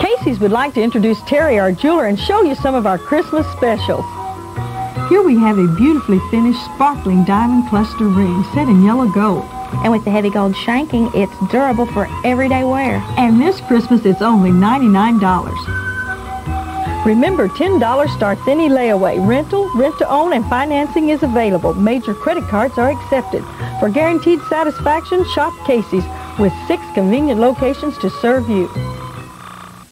Casey's would like to introduce Terry, our jeweler, and show you some of our Christmas specials. Here we have a beautifully finished sparkling diamond cluster ring set in yellow gold. And with the heavy gold shanking, it's durable for everyday wear. And this Christmas, it's only $99. Remember, $10 starts any layaway. Rental, rent-to-own, and financing is available. Major credit cards are accepted. For guaranteed satisfaction, shop Casey's with six convenient locations to serve you.